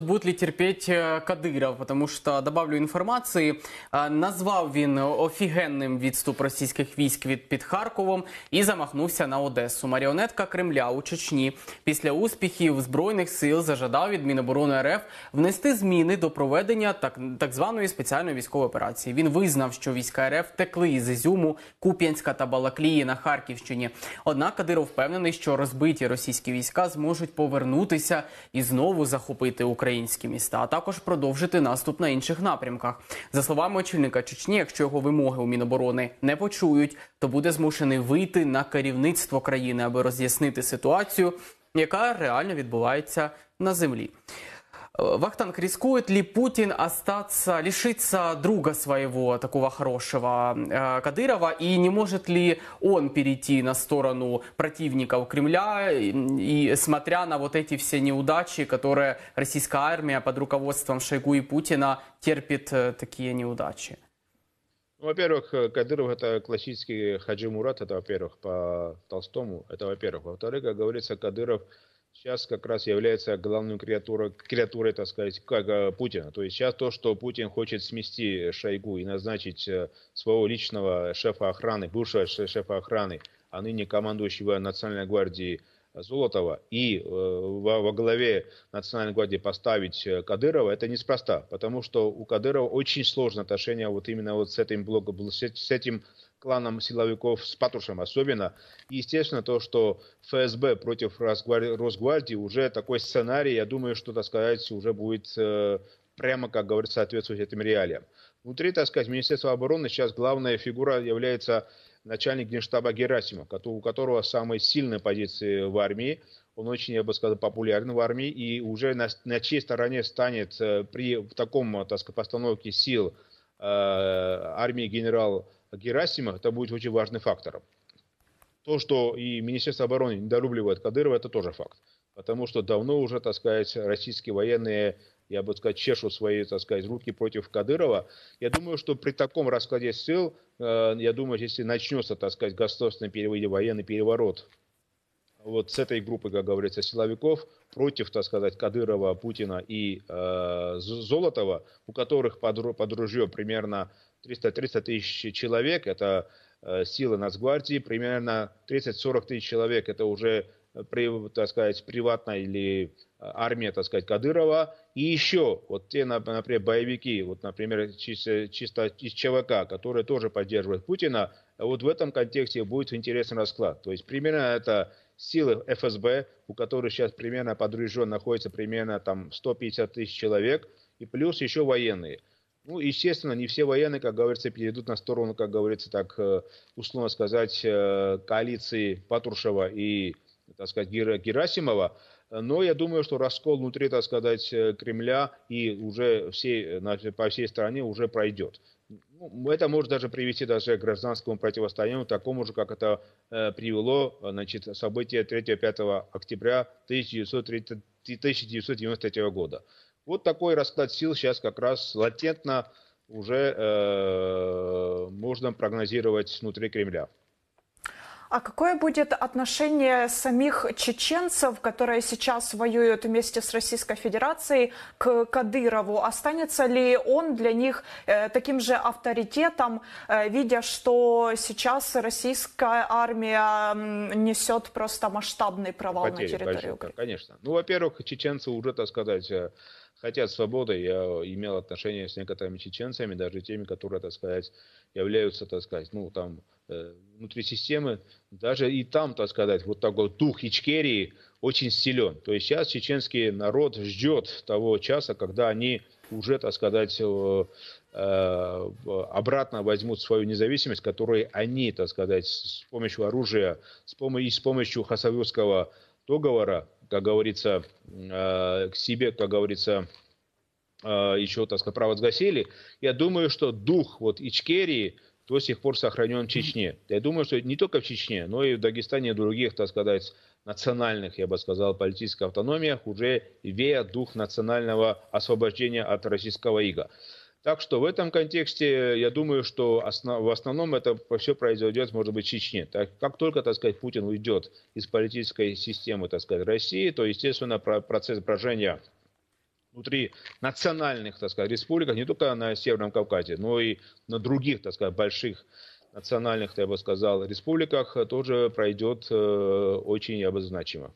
Будет ли терпеть э, Кадыров, потому что добавлю інформації, е, назвав він офігенним відступ російських військ від під Харковом і замахнувся на Одесу. Маріонетка Кремля у Чечні після успіхів збройних сил зажадав від Міноборони РФ внести зміни до проведення так, так званої спеціальної військової операції. Він визнав, що війська РФ втекли із Ізюму, Куп'янська та Балаклії на Харківщині. Однак Кадиров впевнений, що розбиті російські війська зможуть повернутися і знову захопити Україну українські міста, а також продовжити наступ на інших напрямках. За словами очільника Чечні, якщо його вимоги у Міноборони не почують, то буде змушений вийти на керівництво країни, аби роз'яснити ситуацію, яка реально відбувається на землі. Э, Вахтанг, рискует ли Путин остаться, лишиться друга своего, такого хорошего э, Кадырова, и не может ли он перейти на сторону противников Кремля, и, смотря на вот эти все неудачи, которые российская армия под руководством Шойгу и Путина терпит э, такие неудачи? Ну, во-первых, Кадыров это классический Хаджи Мурат, это во-первых, по Толстому, это во-первых. Во-вторых, как говорится, Кадыров сейчас как раз является главной креатурой, креатурой, так сказать, как э, Путина. То есть сейчас то, что Путин хочет смести Шойгу и назначить э, своего личного шефа охраны, бывшего шефа охраны, а ныне командующего Национальной гвардии Золотова и э, во, во главе Национальной гвардии поставить Кадырова, это неспроста, потому что у Кадырова очень сложные отношения вот именно вот с этим блоком, с этим кланом силовиков с Патрушем особенно. И, естественно, то, что ФСБ против Росгвардии, уже такой сценарий, я думаю, что, так сказать, уже будет э, прямо, как говорится, соответствовать этим реалиям. Внутри, так сказать, Министерства обороны сейчас главная фигура является начальник генштаба Герасимов, у которого самые сильные позиции в армии. Он очень, я бы сказал, популярен в армии и уже на, на чьей стороне станет э, при в таком, так сказать, постановке сил э, армии генерал Герасимов, это будет очень важным фактором. То, что и Министерство обороны недолюбливает Кадырова, это тоже факт. Потому что давно уже, так сказать, российские военные, я бы сказать, чешут свои, так сказать, руки против Кадырова. Я думаю, что при таком раскладе сил, э, я думаю, если начнется, так сказать, государственный перевод, военный переворот вот с этой группы, как говорится, силовиков против, так сказать, Кадырова, Путина и э, Золотова, у которых под, под ружье примерно 300-300 тысяч человек, это э, силы Нацгвардии, примерно 30-40 тысяч человек, это уже, так сказать, приватная или э, армия, так сказать, Кадырова, и еще вот те, например, боевики, вот, например, чисто, чисто из ЧВК, которые тоже поддерживают Путина, вот в этом контексте будет интересный расклад. То есть примерно это силы ФСБ, у которых сейчас примерно под ружьем находится примерно там 150 тысяч человек, и плюс еще военные. Ну, естественно, не все военные, как говорится, перейдут на сторону, как говорится, так э, условно сказать, э, коалиции Патрушева и, так сказать, Герасимова. Но я думаю, что раскол внутри, так сказать, э, Кремля и уже всей, по всей стране уже пройдет. Ну, это может даже привести даже к гражданскому противостоянию, такому же, как это э, привело значит, события 3-5 октября 1930, 1993 года. Вот такой расклад сил сейчас как раз латентно уже э, можно прогнозировать внутри Кремля. А какое будет отношение самих чеченцев, которые сейчас воюют вместе с Российской Федерацией, к Кадырову? Останется ли он для них э, таким же авторитетом, э, видя, что сейчас российская армия несет просто масштабный провал Потери, на территории Украины? Конечно. Ну, во-первых, чеченцы уже, так сказать, э, хотят свободы. Я имел отношение с некоторыми чеченцами, даже теми, которые, так сказать, являются, так сказать, ну, там, э, внутри системы. Даже и там, так сказать, вот такой дух Ичкерии очень силен. То есть сейчас чеченский народ ждет того часа, когда они уже, так сказать, э, э, обратно возьмут свою независимость, которую они, так сказать, с помощью оружия, с помощью, с помощью Хасавюрского договора как говорится, э, к себе, как говорится, э, еще, так сказать, провозгласили. Я думаю, что дух вот Ичкерии до сих пор сохранен в Чечне. Я думаю, что не только в Чечне, но и в Дагестане и других, так сказать, национальных, я бы сказал, политических автономиях уже веет дух национального освобождения от российского ига. Так что в этом контексте я думаю, что в основном это все произойдет, может быть, в Чечне. Так, как только, так сказать, Путин уйдет из политической системы, так сказать, России, то, естественно, процесс брожения внутри национальных, так сказать, республиках, не только на Северном Кавказе, но и на других, так сказать, больших национальных, я бы сказал, республиках тоже пройдет очень, я бы, значимо.